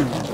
Ooh.